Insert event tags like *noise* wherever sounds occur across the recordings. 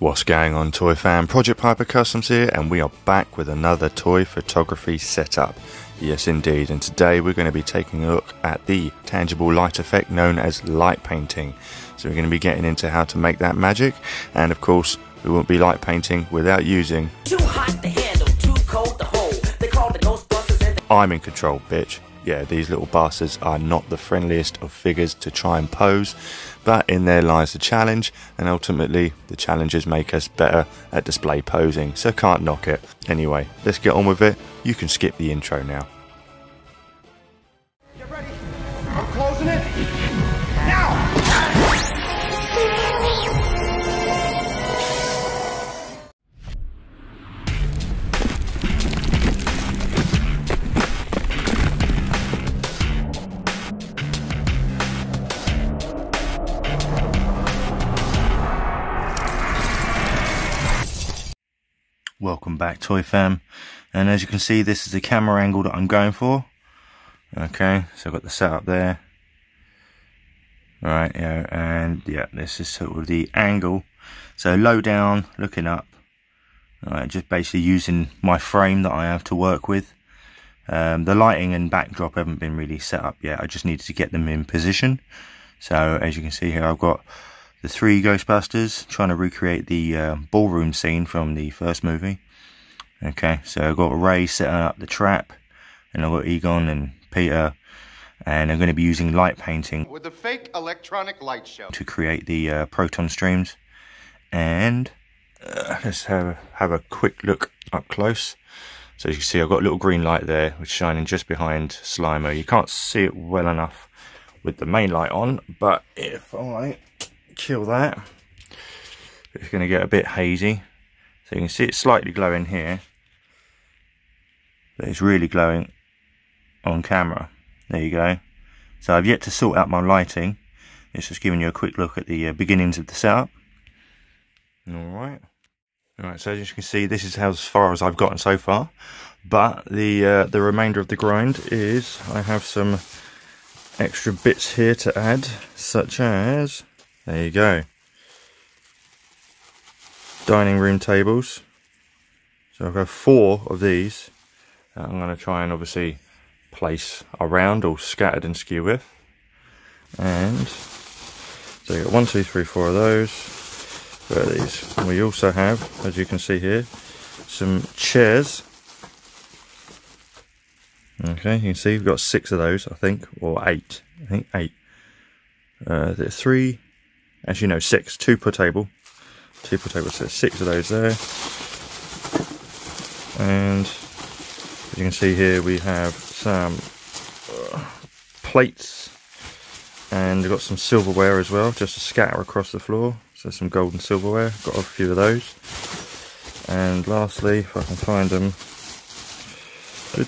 What's going on, Toy Fam? Project Piper Customs here, and we are back with another toy photography setup. Yes, indeed, and today we're going to be taking a look at the tangible light effect known as light painting. So, we're going to be getting into how to make that magic, and of course, we won't be light painting without using. Too hot to handle, too cold to hold. They call the Ghostbusters and I'm in control, bitch. Yeah, these little bastards are not the friendliest of figures to try and pose, but in there lies the challenge, and ultimately, the challenges make us better at display posing, so can't knock it. Anyway, let's get on with it. You can skip the intro now. Get ready. I'm closing it. Back, Toy Fam. And as you can see, this is the camera angle that I'm going for. Okay, so I've got the setup there. Alright, yeah, and yeah, this is sort of the angle. So low down, looking up. Alright, just basically using my frame that I have to work with. Um, the lighting and backdrop haven't been really set up yet. I just needed to get them in position. So as you can see here, I've got the three Ghostbusters trying to recreate the uh, ballroom scene from the first movie. Okay, so I've got Ray setting up the trap, and I've got Egon and Peter, and I'm going to be using light painting With the fake electronic light show. to create the uh, proton streams. And uh, let's have, have a quick look up close. So as you can see, I've got a little green light there, which is shining just behind Slimer. You can't see it well enough with the main light on, but if I kill that, it's going to get a bit hazy. So you can see it's slightly glowing here, it's really glowing on camera. There you go. So I've yet to sort out my lighting. It's just giving you a quick look at the uh, beginnings of the setup. Alright. Alright, so as you can see, this is how as far as I've gotten so far. But the uh, the remainder of the grind is I have some extra bits here to add, such as there you go. Dining room tables. So I've got four of these. That I'm going to try and obviously place around or scattered and skew with. And so you got one, two, three, four of those. Are these? We also have, as you can see here, some chairs. Okay, you can see we've got six of those, I think, or eight. I think eight. Uh, there's three, as you know, six. Two per table. Two per table, so six of those there. And you can see here, we have some uh, plates and we've got some silverware as well, just to scatter across the floor. So some gold and silverware, got a few of those. And lastly, if I can find them,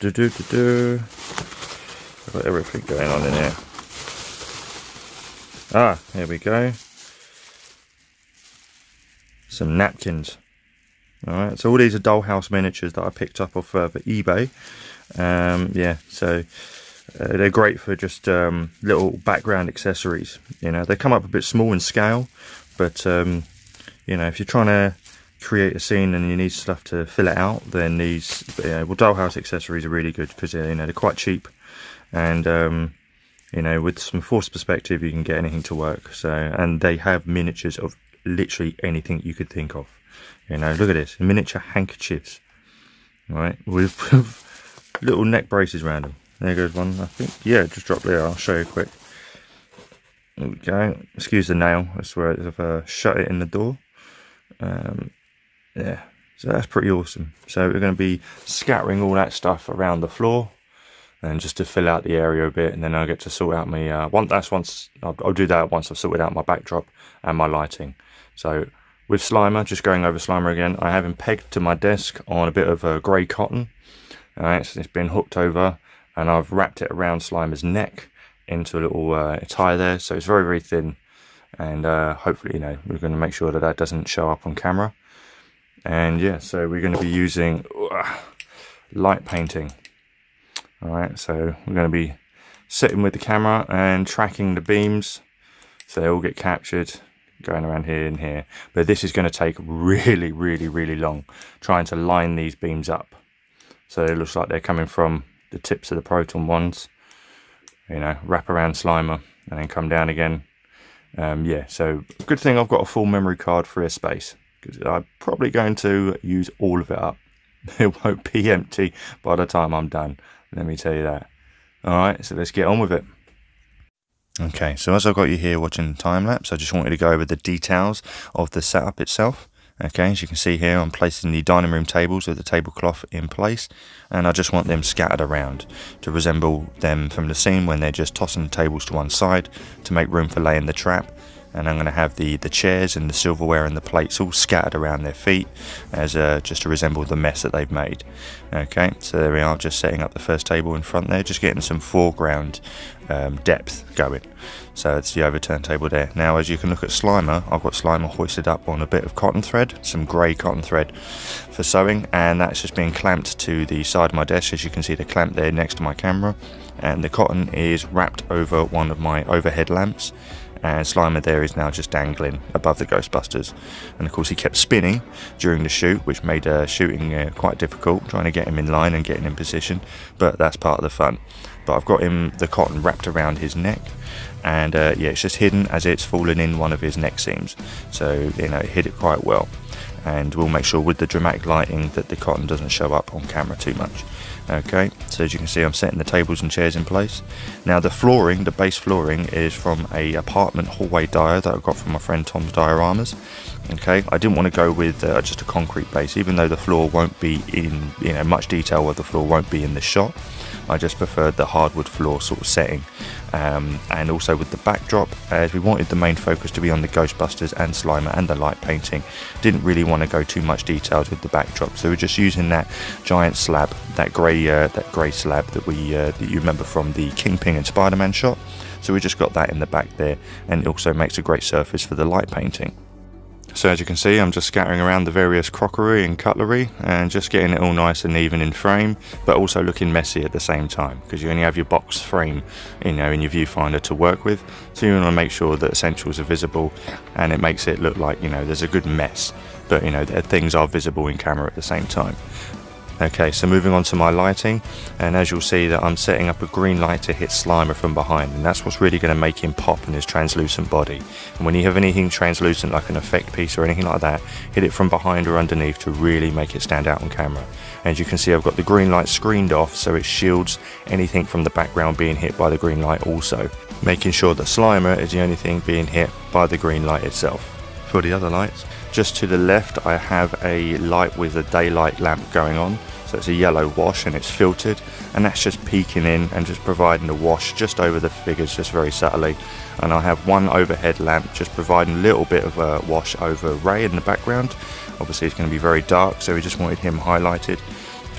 do do do do. I've got everything going on in here. Ah, here we go. Some napkins. Alright, so all these are dollhouse miniatures that I picked up off uh, eBay. Um, yeah, so uh, they're great for just um, little background accessories. You know, they come up a bit small in scale, but um, you know, if you're trying to create a scene and you need stuff to fill it out, then these, well, dollhouse accessories are really good because you know they're quite cheap, and um, you know, with some forced perspective, you can get anything to work. So, and they have miniatures of literally anything you could think of. You know, look at this miniature handkerchiefs, right, *laughs* with, little neck braces around them. There goes one, I think. Yeah, just drop there. I'll show you quick. There we go. Excuse the nail. That's where I've uh, shut it in the door. Um, yeah, so that's pretty awesome. So we're going to be scattering all that stuff around the floor, and just to fill out the area a bit, and then I'll get to sort out my. Uh, one, that's once I'll, I'll do that once I've sorted out my backdrop and my lighting. So with Slimer, just going over Slimer again, I have him pegged to my desk on a bit of uh, grey cotton. Alright, so it's been hooked over and I've wrapped it around Slimer's neck into a little uh, tie there, so it's very, very thin. And uh, hopefully, you know, we're going to make sure that that doesn't show up on camera. And yeah, so we're going to be using uh, light painting. Alright, so we're going to be sitting with the camera and tracking the beams so they all get captured going around here and here. But this is going to take really, really, really long trying to line these beams up. So it looks like they're coming from the tips of the proton wands, you know, wrap around Slimer and then come down again. Um, yeah, so good thing I've got a full memory card for a space because I'm probably going to use all of it up. *laughs* It won't be empty by the time I'm done. Let me tell you that. All right, so let's get on with it. Okay, so as I've got you here watching the time lapse, I just wanted to go over the details of the setup itself. Okay, as you can see here, I'm placing the dining room tables with the tablecloth in place, and I just want them scattered around to resemble them from the scene when they're just tossing the tables to one side to make room for laying the trap. And I'm going to have the, the chairs and the silverware and the plates all scattered around their feet as uh, just to resemble the mess that they've made. Okay, so there we are, just setting up the first table in front there, just getting some foreground um, depth going. So it's the overturned table there. Now, as you can look at Slimer, I've got Slimer hoisted up on a bit of cotton thread, some grey cotton thread for sewing, and that's just being clamped to the side of my desk. As you can see, the clamp there next to my camera, and the cotton is wrapped over one of my overhead lamps. And Slimer there is now just dangling above the Ghostbusters. And of course, he kept spinning during the shoot, which made uh, shooting uh, quite difficult, trying to get him in line and getting in position. But that's part of the fun but I've got him the cotton wrapped around his neck and uh, yeah it's just hidden as it's fallen in one of his neck seams so you know it hid it quite well and we'll make sure with the dramatic lighting that the cotton doesn't show up on camera too much. Okay so as you can see I'm setting the tables and chairs in place. Now the flooring the base flooring is from a apartment hallway dio that I got from my friend Tom's dioramas. Okay I didn't want to go with uh, just a concrete base even though the floor won't be in you know much detail where the floor won't be in the shot. I just preferred the hardwood floor sort of setting. Um, and also with the backdrop, as we wanted the main focus to be on the Ghostbusters and Slimer and the light painting, didn't really want to go too much details with the backdrop. So we're just using that giant slab, that grey, uh, that grey slab that we uh, that you remember from the Kingpin and Spider-Man shot. So we just got that in the back there, and it also makes a great surface for the light painting. So as you can see, I'm just scattering around the various crockery and cutlery and just getting it all nice and even in frame, but also looking messy at the same time because you only have your box frame, you know, in your viewfinder to work with. So you want to make sure that essentials are visible and it makes it look like, you know, there's a good mess, but you know, things are visible in camera at the same time. Okay, so moving on to my lighting, and as you'll see that I'm setting up a green light to hit Slimer from behind, and that's what's really going to make him pop in his translucent body. And when you have anything translucent like an effect piece or anything like that, hit it from behind or underneath to really make it stand out on camera. As you can see, I've got the green light screened off so it shields anything from the background being hit by the green light also, making sure that Slimer is the only thing being hit by the green light itself. For the other lights, just to the left, I have a light with a daylight lamp going on. So it's a yellow wash and it's filtered, and that's just peeking in and just providing a wash just over the figures, just very subtly. And I have one overhead lamp just providing a little bit of a wash over Ray in the background. Obviously, it's going to be very dark, so we just wanted him highlighted.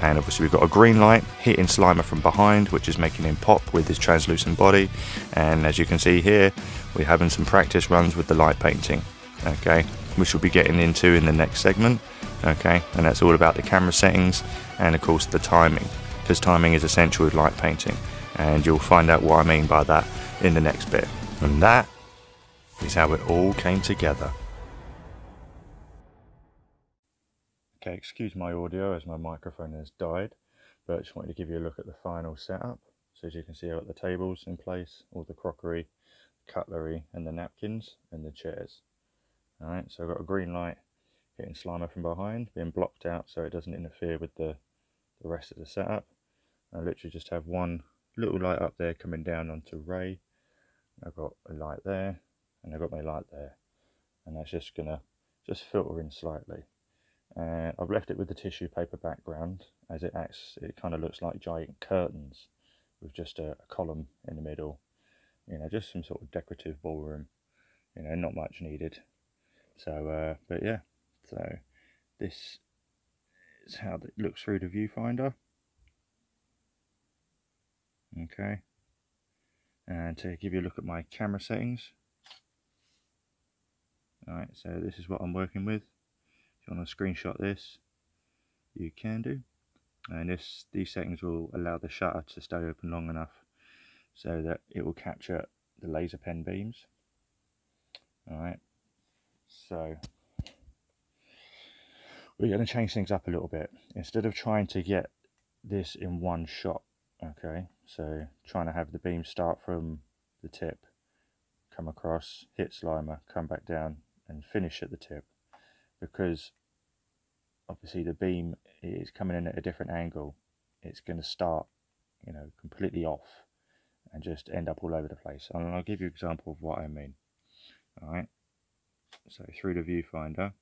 And obviously, we've got a green light hitting Slimer from behind, which is making him pop with his translucent body. And as you can see here, we're having some practice runs with the light painting. Okay, which we'll be getting into in the next segment. Okay, and that's all about the camera settings and, of course, the timing, because timing is essential with light painting, and you'll find out what I mean by that in the next bit. And that is how it all came together. Okay, excuse my audio as my microphone has died, but I just wanted to give you a look at the final setup. So as you can see, I've got the tables in place, all the crockery, cutlery, and the napkins, and the chairs. Alright, so I've got a green light hitting Slimer from behind, being blocked out so it doesn't interfere with the, the rest of the setup. I literally just have one little light up there coming down onto Ray. I've got a light there, and I've got my light there. And that's just gonna just filter in slightly. And I've left it with the tissue paper background as it acts, it kind of looks like giant curtains with just a, a column in the middle. You know, just some sort of decorative ballroom. You know, not much needed. So, uh, but yeah, so this is how it looks through the viewfinder. Okay, and to give you a look at my camera settings. Alright, so this is what I'm working with. If you want to screenshot this, you can do. And this these settings will allow the shutter to stay open long enough so that it will capture the laser pen beams. Alright, So we're going to change things up a little bit. Instead of trying to get this in one shot, okay, so trying to have the beam start from the tip, come across, hit Slimer, come back down and finish at the tip because obviously the beam is coming in at a different angle. It's going to start, you know, completely off and just end up all over the place. And I'll give you an example of what I mean. All right. So through the viewfinder.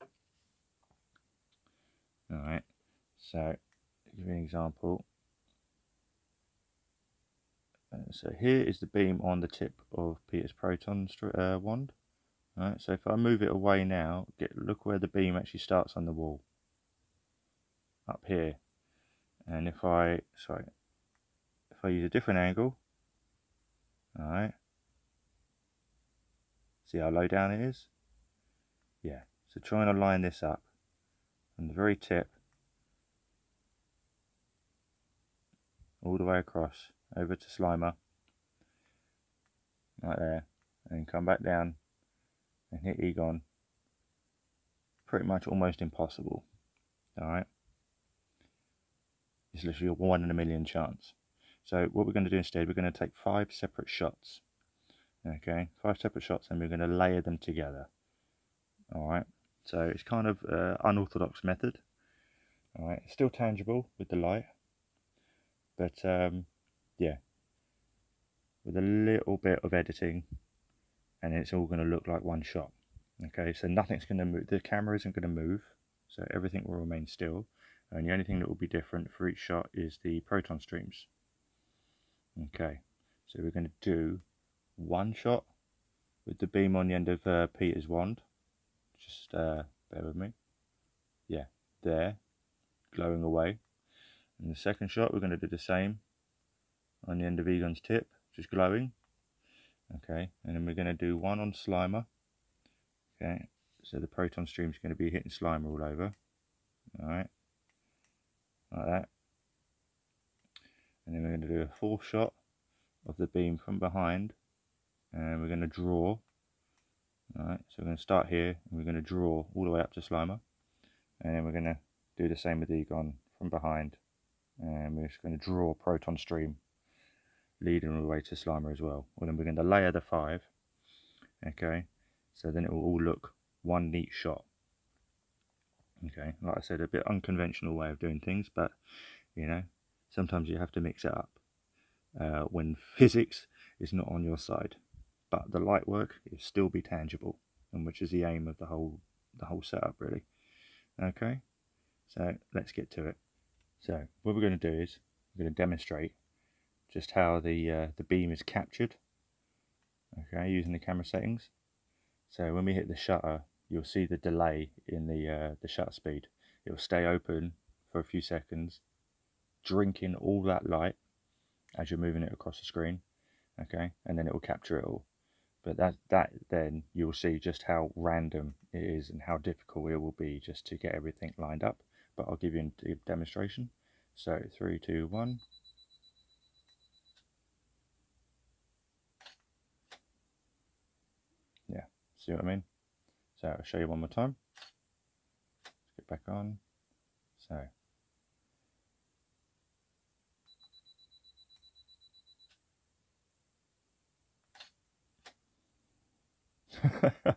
All right. So give you an example. Uh, so here is the beam on the tip of Peter's proton uh, wand. All right. So if I move it away now, get look where the beam actually starts on the wall. Up here. And if I sorry, if I use a different angle, Alright. See how low down it is? Yeah. So try and line this up. From the very tip. All the way across. Over to Slimer. Right there. And come back down and hit Egon. Pretty much almost impossible. Alright? It's literally a one in a million chance. So what we're going to do instead, we're going to take five separate shots. Okay, five separate shots and we're going to layer them together. Alright, so it's kind of uh, unorthodox method. Alright, still tangible with the light. But um, yeah, with a little bit of editing and it's all going to look like one shot. Okay, so nothing's going to move, the camera isn't going to move, so everything will remain still. And the only thing that will be different for each shot is the proton streams. Okay, so we're going to do one shot with the beam on the end of uh, Peter's wand. Just uh, bear with me. Yeah, there, glowing away. And the second shot, we're going to do the same on the end of Egon's tip, just glowing. Okay, and then we're going to do one on Slimer. Okay, so the proton stream is going to be hitting Slimer all over. Alright, like that and then we're going to do a full shot of the beam from behind and we're going to draw alright so we're going to start here and we're going to draw all the way up to Slimer and then we're going to do the same with Egon from behind and we're just going to draw proton stream leading all the way to Slimer as well. Well then we're going to layer the five okay? So then it will all look one neat shot okay? Like I said a bit unconventional way of doing things but you know sometimes you have to mix it up uh, when *laughs* physics is not on your side. But the light work is still be tangible, and which is the aim of the whole the whole setup really. Okay, so let's get to it. So what we're going to do is we're going to demonstrate just how the uh, the beam is captured. Okay, using the camera settings. So when we hit the shutter, you'll see the delay in the uh, the shutter speed. It will stay open for a few seconds drinking all that light as you're moving it across the screen okay and then it will capture it all but that that then you'll see just how random it is and how difficult it will be just to get everything lined up but I'll give you a demonstration. So three two one. Yeah see what I mean? So I'll show you one more time. Let's get back on. So *laughs*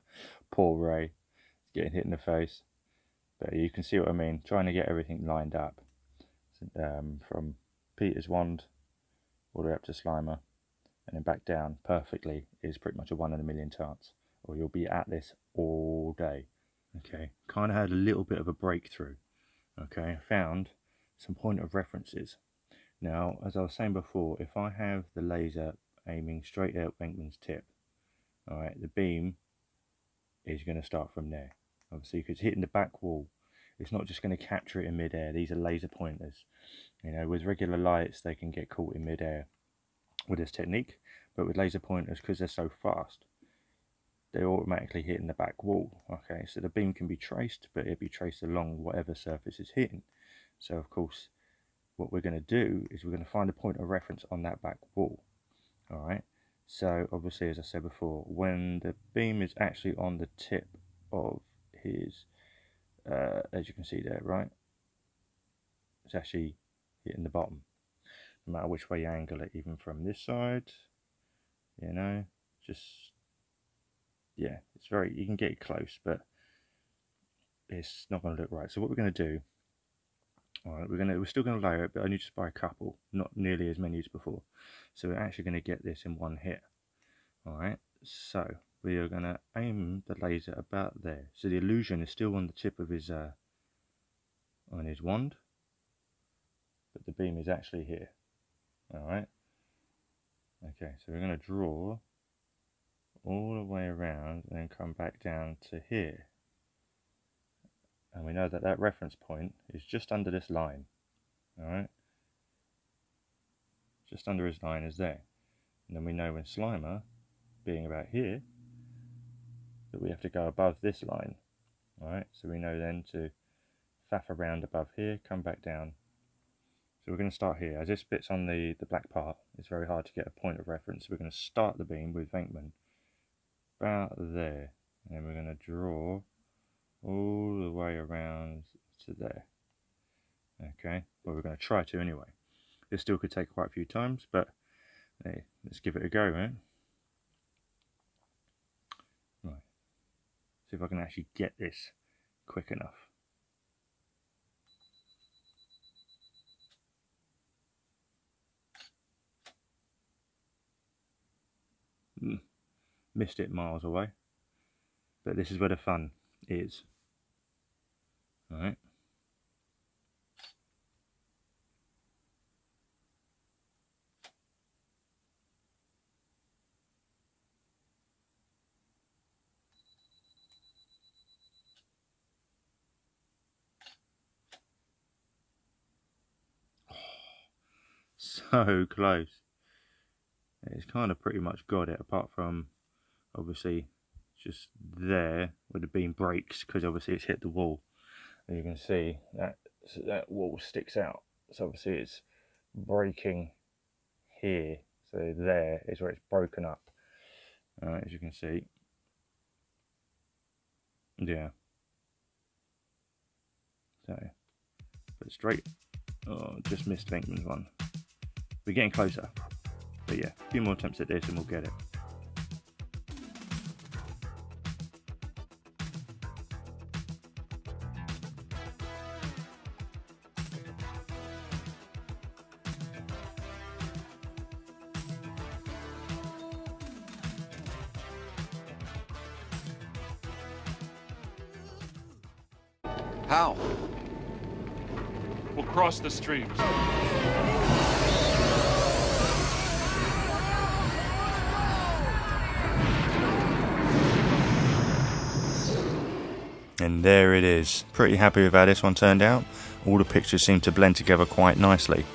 Poor Ray. getting hit in the face. But you can see what I mean. Trying to get everything lined up. Um, from Peter's wand all the way up to Slimer and then back down perfectly is pretty much a one in a million chance. Or you'll be at this all day. Okay, kind of had a little bit of a breakthrough. Okay, I found some point of references. Now, as I was saying before, if I have the laser aiming straight at Venkman's tip, all right the beam is going to start from there. Obviously because hitting the back wall it's not just going to capture it in midair. These are laser pointers. You know with regular lights they can get caught in midair with this technique but with laser pointers because they're so fast they're automatically hit in the back wall okay? So the beam can be traced but it'll be traced along whatever surface it's hitting. So of course what we're going to do is we're going to find a point of reference on that back wall all right so obviously, as I said before, when the beam is actually on the tip of his, uh, as you can see there, right? It's actually hitting the bottom. No matter which way you angle it, even from this side, you know, just, yeah, it's very, you can get it close, but it's not going to look right. So what we're going to do, all right, we're going to, we're still going to layer it, but only just by a couple, not nearly as many as before. So we're actually going to get this in one hit. All right, so we are going to aim the laser about there. So the illusion is still on the tip of his, uh, on his wand, but the beam is actually here. All right. Okay, so we're going to draw all the way around and then come back down to here. And we know that that reference point is just under this line. All right. Just under his line is there. And then we know when Slimer, being about here, that we have to go above this line. All right. So we know then to faff around above here, come back down. So we're going to start here. As this bit's on the, the black part, it's very hard to get a point of reference. So we're going to start the beam with Venkman about there. And then we're going to draw all the way around to there. Okay, well we're going to try to anyway. This still could take quite a few times, but hey, let's give it a go, right? Right. See if I can actually get this quick enough. Mm, missed it miles away. But this is where the fun is. Alright. So *laughs* close. It's kind of pretty much got it, apart from obviously just there where the beam breaks because obviously it's hit the wall. You can see that that wall sticks out. So obviously it's breaking here. So there is where it's broken up. Uh, as you can see. Yeah. So, but straight. Oh, just missed Venkman's wand. We're getting closer. But yeah, a few more attempts at this and we'll get it. How? We'll cross the street. There it is. Pretty happy with how this one turned out. All the pictures seem to blend together quite nicely.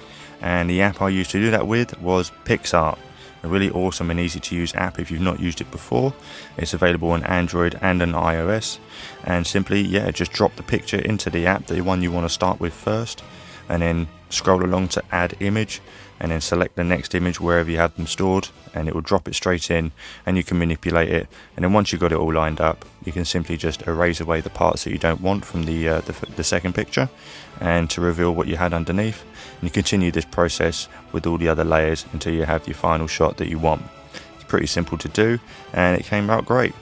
And the app I used to do that with was PicsArt. A really awesome and easy to use app if you've not used it before. It's available on Android and on iOS. And simply, yeah, just drop the picture into the app, the one you want to start with first, and then scroll along to add image and then select the next image wherever you have them stored and it will drop it straight in and you can manipulate it and then once you've got it all lined up you can simply just erase away the parts that you don't want from the, uh, the, the second picture and to reveal what you had underneath and you continue this process with all the other layers until you have your final shot that you want it's pretty simple to do and it came out great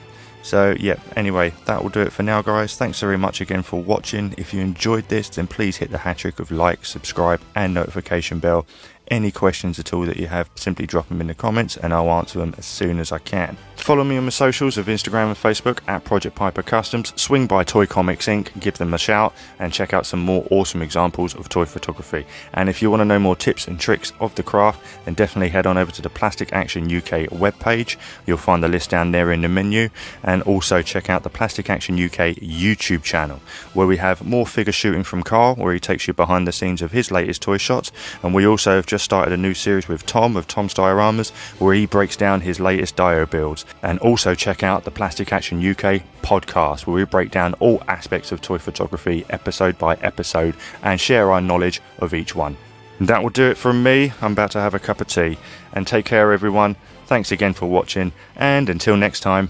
so, yeah, anyway, that will do it for now, guys. Thanks very much again for watching. If you enjoyed this, then please hit the hat trick of like, subscribe, and notification bell. Any questions at all that you have, simply drop them in the comments and I'll answer them as soon as I can. Follow me on my socials of Instagram and Facebook at Project Piper Customs. Swing by Toy Comics Inc., give them a shout, and check out some more awesome examples of toy photography. And if you want to know more tips and tricks of the craft, then definitely head on over to the Plastic Action UK webpage. You'll find the list down there in the menu. And also check out the Plastic Action UK YouTube channel, where we have more figure shooting from Carl, where he takes you behind the scenes of his latest toy shots. And we also have just started a new series with Tom of Tom's Dioramas, where he breaks down his latest dio builds. And also check out the Plastic Action UK podcast, where we break down all aspects of toy photography episode by episode and share our knowledge of each one. And that will do it from me. I'm about to have a cup of tea. And take care, everyone. Thanks again for watching, and until next time,